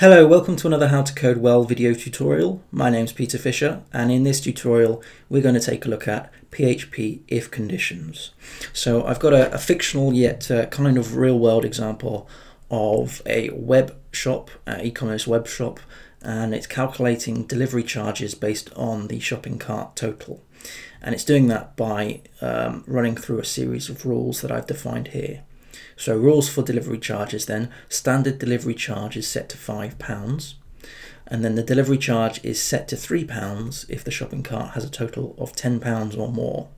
Hello, welcome to another How to Code Well video tutorial. My name's Peter Fisher and in this tutorial we're going to take a look at PHP if conditions. So I've got a, a fictional yet uh, kind of real world example of a web shop, uh, e-commerce web shop and it's calculating delivery charges based on the shopping cart total. And it's doing that by um, running through a series of rules that I've defined here. So rules for delivery charges then, standard delivery charge is set to £5 and then the delivery charge is set to £3 if the shopping cart has a total of £10 or more.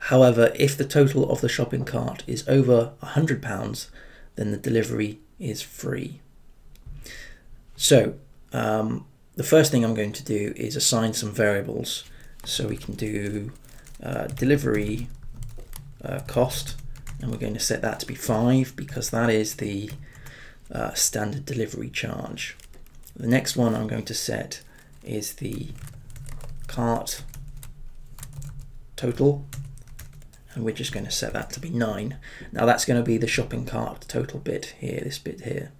However, if the total of the shopping cart is over £100, then the delivery is free. So um, the first thing I'm going to do is assign some variables. So we can do uh, delivery uh, cost and we're going to set that to be 5 because that is the uh, standard delivery charge. The next one I'm going to set is the cart total and we're just going to set that to be 9. Now that's going to be the shopping cart total bit here, this bit here.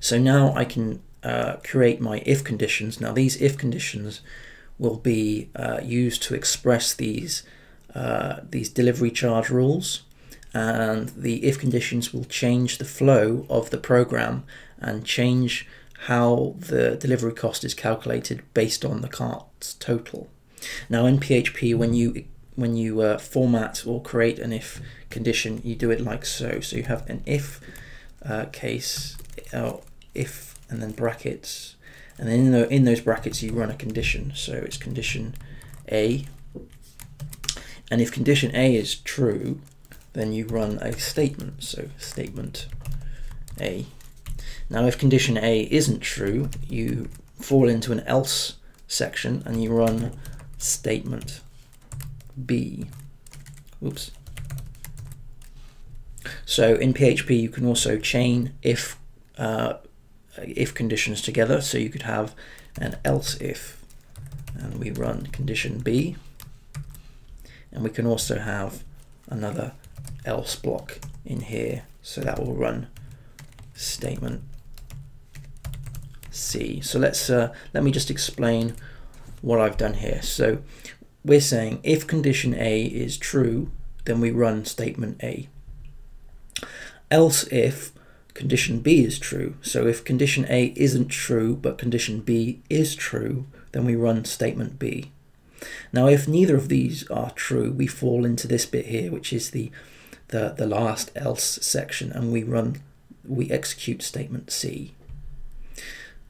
So now I can uh, create my if conditions. Now these if conditions will be uh, used to express these uh, these delivery charge rules and the if conditions will change the flow of the program and change how the delivery cost is calculated based on the cart's total. Now in PHP when you when you uh, format or create an if condition you do it like so. So you have an if uh, case uh, if and then brackets and then in, the, in those brackets you run a condition. So it's condition A and if condition A is true, then you run a statement. So statement A. Now if condition A isn't true, you fall into an else section and you run statement B. Oops. So in PHP you can also chain if uh, if conditions together. So you could have an else if and we run condition B and we can also have another else block in here. So that will run statement C. So let's uh, let me just explain what I've done here. So we're saying if condition A is true then we run statement A. Else if condition B is true so if condition A isn't true but condition B is true then we run statement B now, if neither of these are true, we fall into this bit here, which is the, the, the last else section, and we run, we execute statement C.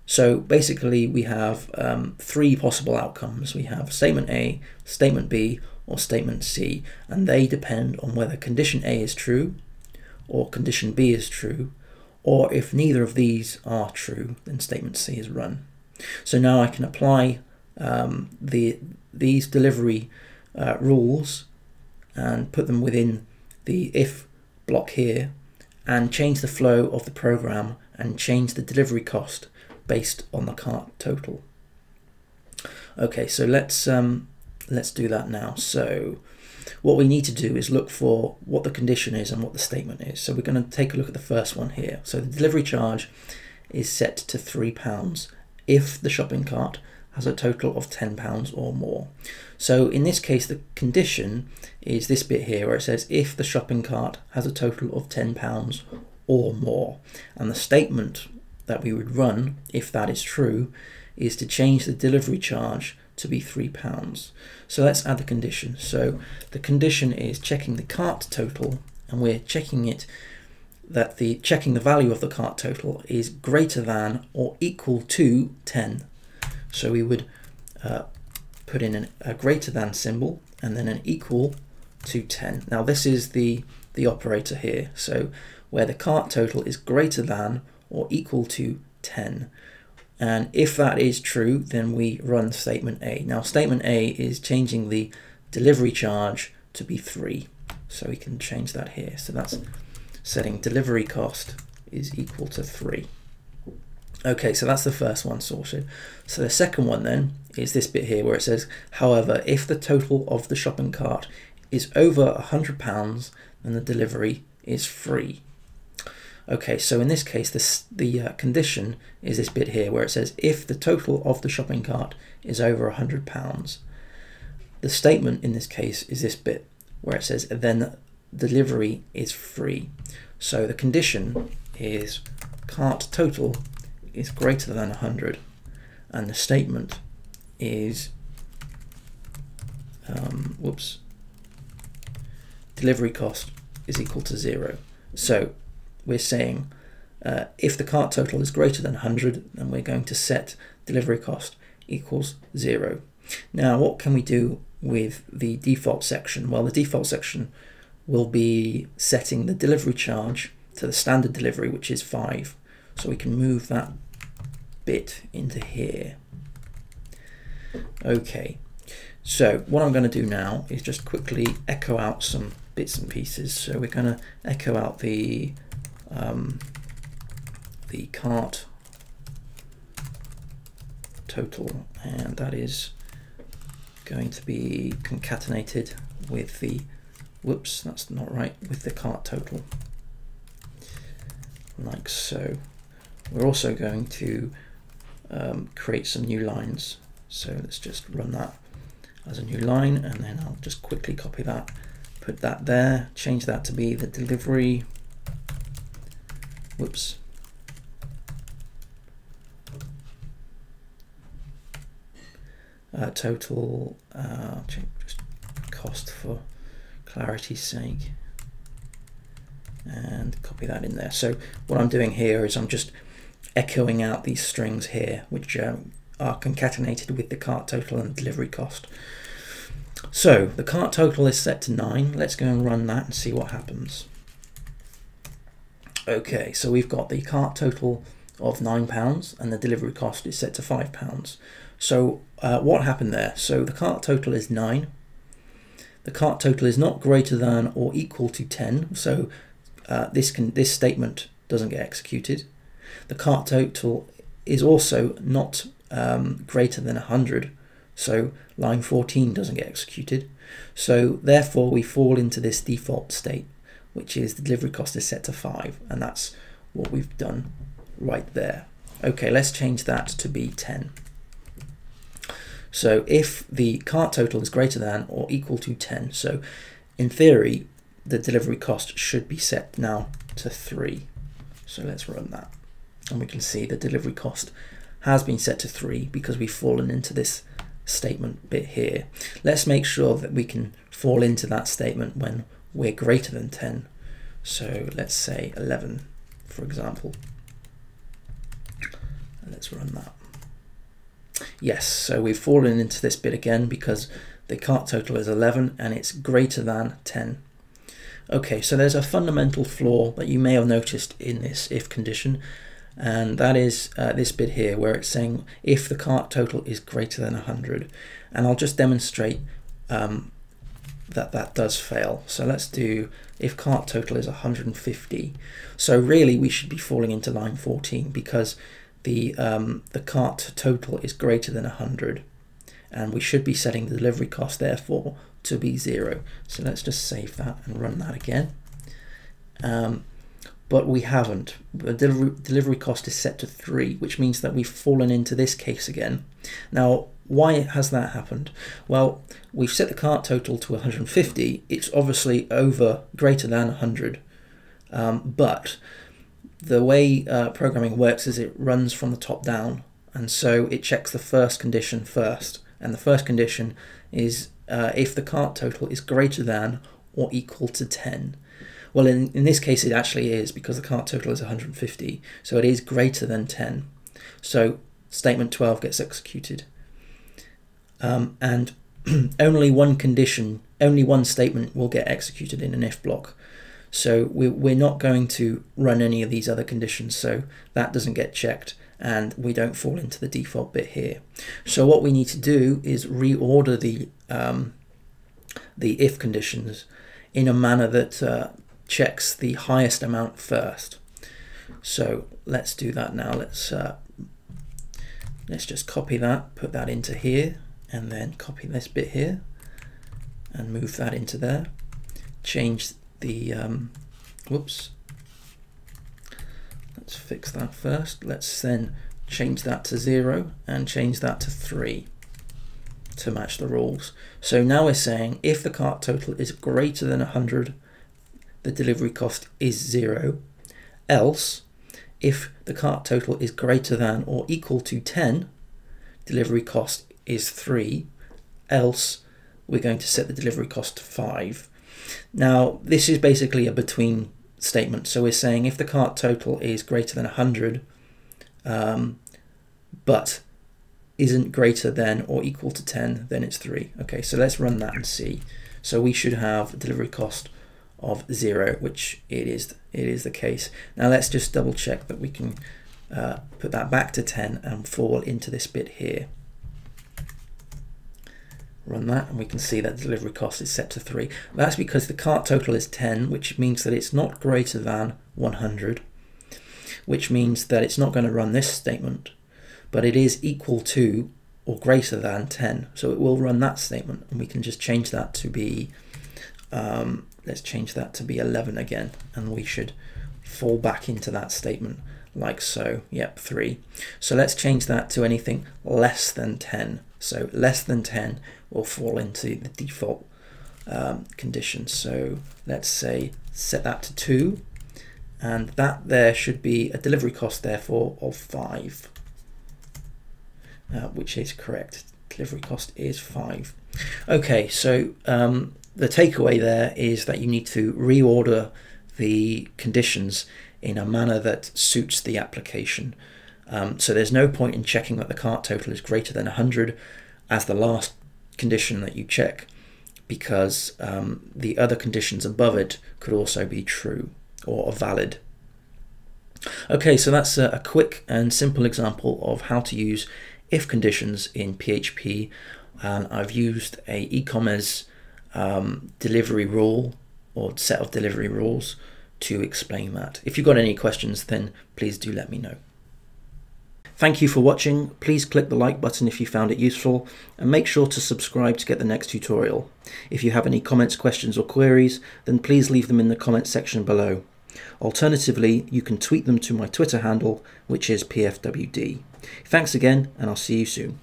So basically we have um, three possible outcomes. We have statement A, statement B, or statement C, and they depend on whether condition A is true or condition B is true, or if neither of these are true, then statement C is run. So now I can apply um, the these delivery uh, rules and put them within the if block here and change the flow of the program and change the delivery cost based on the cart total. Okay, so let's um, let's do that now. So what we need to do is look for what the condition is and what the statement is. So we're going to take a look at the first one here. So the delivery charge is set to £3 if the shopping cart has a total of £10 or more. So in this case, the condition is this bit here where it says if the shopping cart has a total of £10 or more. And the statement that we would run, if that is true, is to change the delivery charge to be £3. So let's add the condition. So the condition is checking the cart total and we're checking it that the checking the value of the cart total is greater than or equal to 10 so we would uh, put in an, a greater than symbol and then an equal to 10. Now this is the, the operator here. So where the cart total is greater than or equal to 10. And if that is true, then we run statement A. Now statement A is changing the delivery charge to be 3. So we can change that here. So that's setting delivery cost is equal to 3. Okay, so that's the first one sorted. So the second one then is this bit here where it says, however, if the total of the shopping cart is over £100, then the delivery is free. Okay, so in this case, this, the uh, condition is this bit here where it says if the total of the shopping cart is over £100. The statement in this case is this bit where it says then delivery is free. So the condition is cart total is greater than 100 and the statement is um, whoops delivery cost is equal to zero. So we're saying uh, if the cart total is greater than 100, then we're going to set delivery cost equals zero. Now, what can we do with the default section? Well, the default section will be setting the delivery charge to the standard delivery, which is five. So we can move that bit into here. Okay, so what I'm going to do now is just quickly echo out some bits and pieces. So we're going to echo out the um, the cart total, and that is going to be concatenated with the whoops, that's not right, with the cart total, like so. We're also going to um, create some new lines. So let's just run that as a new line, and then I'll just quickly copy that, put that there, change that to be the delivery Whoops. Uh, total uh, just cost for clarity's sake and copy that in there. So what I'm doing here is I'm just echoing out these strings here which um, are concatenated with the cart total and delivery cost. So the cart total is set to 9. Let's go and run that and see what happens. Okay, so we've got the cart total of £9 and the delivery cost is set to £5. So uh, what happened there? So the cart total is 9. The cart total is not greater than or equal to 10, so uh, this can this statement doesn't get executed. The cart total is also not um, greater than 100, so line 14 doesn't get executed. So therefore we fall into this default state which is the delivery cost is set to 5 and that's what we've done right there. Okay, let's change that to be 10. So if the cart total is greater than or equal to 10, so in theory, the delivery cost should be set now to 3. So let's run that. And we can see the delivery cost has been set to 3 because we've fallen into this statement bit here. Let's make sure that we can fall into that statement when we're greater than 10. So let's say 11, for example. Let's run that. Yes, so we've fallen into this bit again because the cart total is 11 and it's greater than 10. Okay, so there's a fundamental flaw that you may have noticed in this if condition, and that is uh, this bit here where it's saying if the cart total is greater than 100. And I'll just demonstrate um, that that does fail. So let's do if cart total is 150. So really we should be falling into line 14 because the um, the cart total is greater than 100 and we should be setting the delivery cost therefore to be zero. So let's just save that and run that again. Um, but we haven't. The delivery, delivery cost is set to 3, which means that we've fallen into this case again. Now, why has that happened? Well, we've set the cart total to 150. It's obviously over greater than 100. Um, but the way uh, programming works is it runs from the top down. And so it checks the first condition first. And the first condition is uh, if the cart total is greater than or equal to 10. Well, in, in this case, it actually is because the cart total is 150. So it is greater than 10. So statement 12 gets executed um, and only one condition, only one statement will get executed in an if block. So we, we're not going to run any of these other conditions, so that doesn't get checked and we don't fall into the default bit here. So what we need to do is reorder the um, the if conditions in a manner that uh, checks the highest amount first. So let's do that now. Let's uh, let's just copy that, put that into here, and then copy this bit here and move that into there change the um, whoops let's fix that first. Let's then change that to zero and change that to three to match the rules. So now we're saying if the cart total is greater than 100, the delivery cost is zero. Else, if the cart total is greater than or equal to 10, delivery cost is three. Else, we're going to set the delivery cost to five. Now, this is basically a between statement. So we're saying if the cart total is greater than 100, um, but isn't greater than or equal to 10, then it's 3. Okay, so let's run that and see. So we should have delivery cost of 0, which it is, it is the case. Now let's just double check that we can uh, put that back to 10 and fall into this bit here. Run that and we can see that delivery cost is set to 3. That's because the cart total is 10, which means that it's not greater than 100, which means that it's not going to run this statement but it is equal to or greater than 10. So it will run that statement and we can just change that to be, um, let's change that to be 11 again and we should fall back into that statement like so. Yep, 3. So let's change that to anything less than 10. So less than 10 will fall into the default um, condition. So let's say set that to 2 and that there should be a delivery cost therefore of 5 uh, which is correct. Delivery cost is five. Okay, so um, the takeaway there is that you need to reorder the conditions in a manner that suits the application. Um, so there's no point in checking that the cart total is greater than 100 as the last condition that you check because um, the other conditions above it could also be true or valid. Okay, so that's a, a quick and simple example of how to use if conditions in PHP and I've used a ecommerce um, delivery rule or set of delivery rules to explain that. If you've got any questions then please do let me know. Thank you for watching. Please click the like button if you found it useful and make sure to subscribe to get the next tutorial. If you have any comments, questions or queries then please leave them in the comments section below. Alternatively, you can tweet them to my Twitter handle which is PFWD. Thanks again, and I'll see you soon.